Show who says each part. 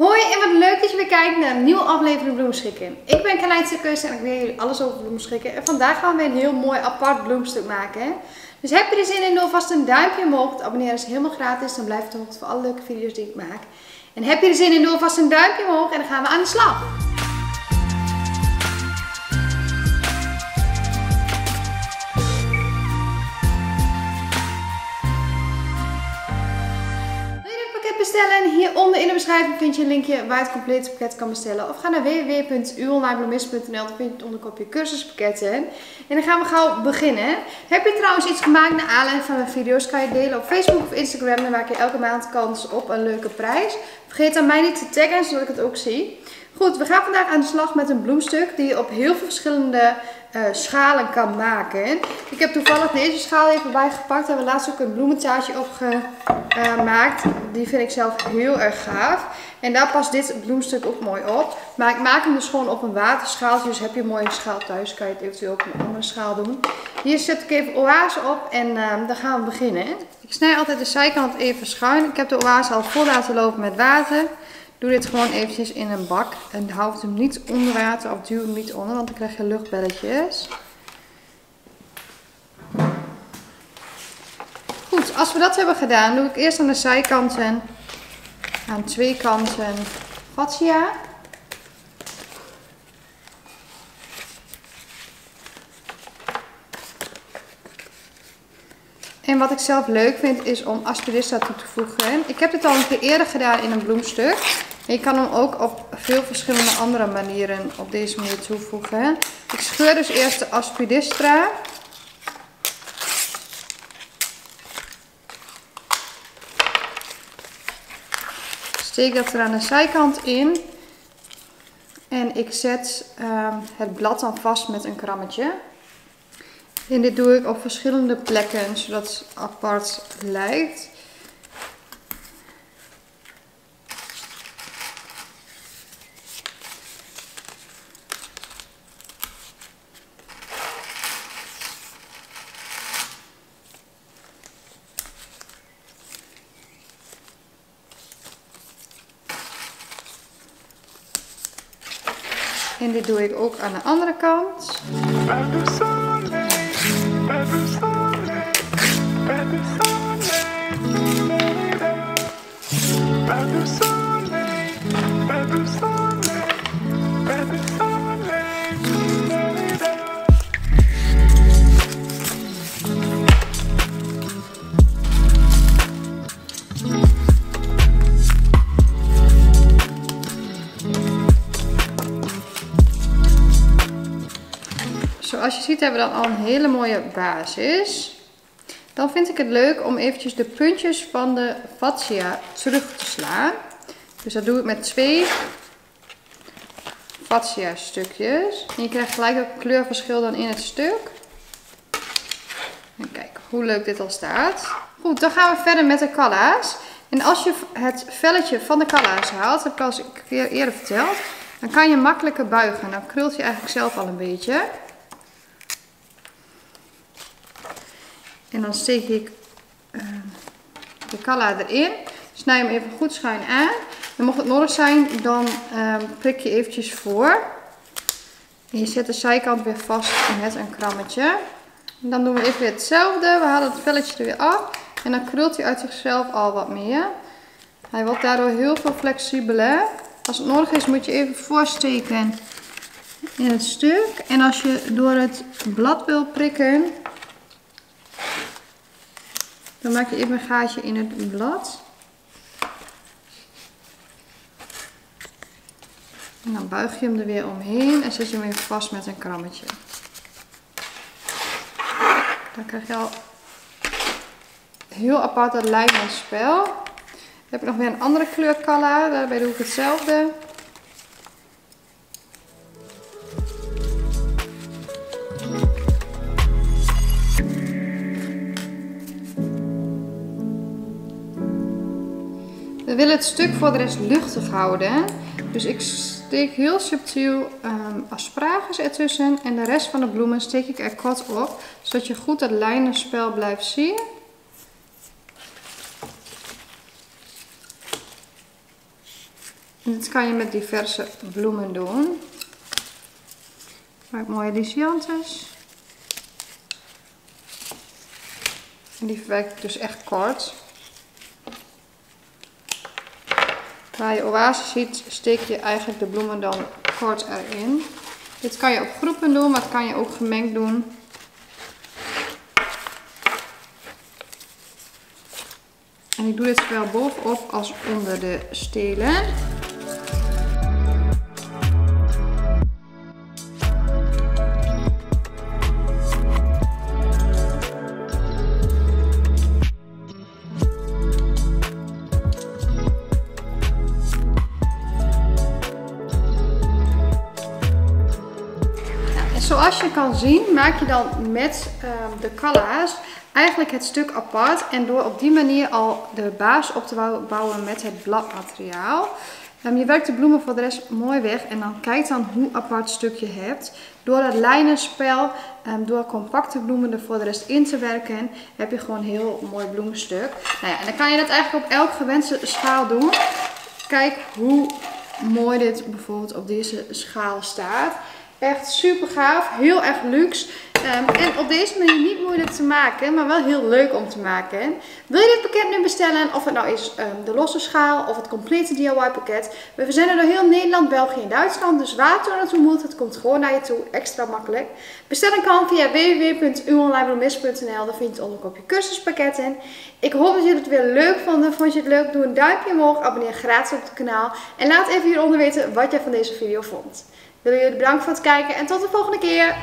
Speaker 1: Hoi en wat leuk dat je weer kijkt naar een nieuwe aflevering Bloemschikken. Ik ben Carlijn Stikkeus en ik wil jullie alles over bloemschikken. En vandaag gaan we een heel mooi apart bloemstuk maken. Dus heb je er zin in, doe vast een duimpje omhoog. Het abonneren is helemaal gratis, dan blijf je op hoogte van alle leuke video's die ik maak. En heb je er zin in, doe vast een duimpje omhoog en dan gaan we aan de slag. Bestellen. Hieronder in de beschrijving vind je een linkje waar je het complete pakket kan bestellen. Of ga naar www.uonlinebloemist.nl, dan vind je het onderkopje cursuspakketten. En dan gaan we gauw beginnen. Heb je trouwens iets gemaakt naar aanleiding van mijn video's, kan je delen op Facebook of Instagram. Dan maak je elke maand kans op een leuke prijs. Vergeet dan mij niet te taggen, zodat ik het ook zie. Goed, we gaan vandaag aan de slag met een bloemstuk die je op heel veel verschillende uh, schalen kan maken. Ik heb toevallig deze schaal even bijgepakt. Daar hebben we laatst ook een bloementaartje op gemaakt. Die vind ik zelf heel erg gaaf. En daar past dit bloemstuk ook mooi op. Maar ik maak hem dus gewoon op een waterschaaltje. Dus heb je een mooie schaal thuis, kan je het eventueel op een andere schaal doen. Hier zet ik even oase op en uh, dan gaan we beginnen. Ik snij altijd de zijkant even schuin. Ik heb de oase al vol laten lopen met water. Doe dit gewoon eventjes in een bak en houd hem niet onder water of duw hem niet onder, want dan krijg je luchtbelletjes. Goed, als we dat hebben gedaan, doe ik eerst aan de zijkanten, aan twee kanten fascia. En wat ik zelf leuk vind is om aspirista toe te voegen. Ik heb dit al een keer eerder gedaan in een bloemstuk. Je kan hem ook op veel verschillende andere manieren op deze manier toevoegen. Ik scheur dus eerst de aspidistra. Steek dat er aan de zijkant in. En ik zet uh, het blad dan vast met een krammetje. En dit doe ik op verschillende plekken, zodat het apart lijkt. En dit doe ik ook aan de andere kant. Zoals je ziet hebben we dan al een hele mooie basis. Dan vind ik het leuk om eventjes de puntjes van de fascia terug te slaan. Dus dat doe ik met twee fascia stukjes. En je krijgt gelijk ook kleurverschil dan in het stuk. En kijk hoe leuk dit al staat. Goed, dan gaan we verder met de kalla's. En als je het velletje van de kalla's haalt, heb ik al een keer eerder verteld, dan kan je makkelijker buigen. Dan krult je eigenlijk zelf al een beetje. En dan steek ik uh, de kalla erin. Snij hem even goed schuin aan. En mocht het nodig zijn, dan uh, prik je eventjes voor. En je zet de zijkant weer vast met een krammetje. En dan doen we even hetzelfde. We halen het velletje er weer af. En dan krult hij uit zichzelf al wat meer. Hij wordt daardoor heel veel flexibeler. Als het nodig is moet je even voorsteken in het stuk. En als je door het blad wil prikken, dan maak je even een gaatje in het blad. En dan buig je hem er weer omheen en zet je hem weer vast met een krammetje. Dan krijg je al heel apart dat lijm en spel. Dan heb ik nog weer een andere kleur kalla. Daarbij doe ik hetzelfde. We willen het stuk voor de rest luchtig houden. Dus ik steek heel subtiel um, ertussen. En de rest van de bloemen steek ik er kort op. Zodat je goed het lijnenspel blijft zien. En dit kan je met diverse bloemen doen. Maak mooie lisiantes. En die verwerk ik dus echt kort. Waar je oase ziet, steek je eigenlijk de bloemen dan kort erin. Dit kan je op groepen doen, maar het kan je ook gemengd doen. En ik doe dit zowel bovenop als onder de stelen. Zoals je kan zien maak je dan met ehm, de kalla's eigenlijk het stuk apart. En door op die manier al de baas op te bouwen met het bladmateriaal. Um, je werkt de bloemen voor de rest mooi weg. En dan kijk dan hoe apart stuk je hebt. Door het lijnenspel, um, door compacte bloemen er voor de rest in te werken, heb je gewoon een heel mooi bloemstuk. Nou ja, en dan kan je dat eigenlijk op elk gewenste schaal doen. Kijk hoe mooi dit bijvoorbeeld op deze schaal staat. Echt super gaaf, heel erg luxe. Ehm, en op deze manier niet moeilijk te maken, maar wel heel leuk om te maken. Wil je dit pakket nu bestellen, of het nou is um, de losse schaal of het complete DIY pakket. We verzenden door heel Nederland, België en Duitsland. Dus waar het naartoe moet, het komt gewoon naar je toe. Extra makkelijk. Bestellen kan via www.uonlineblomist.nl. Daar vind je het onderkopje cursuspakketten. Ik hoop dat jullie het weer leuk vonden. Vond je het leuk? Doe een duimpje omhoog. Abonneer gratis op het kanaal. En laat even hieronder weten wat jij van deze video vond. Wil jullie bedankt voor het kijken en tot de volgende keer.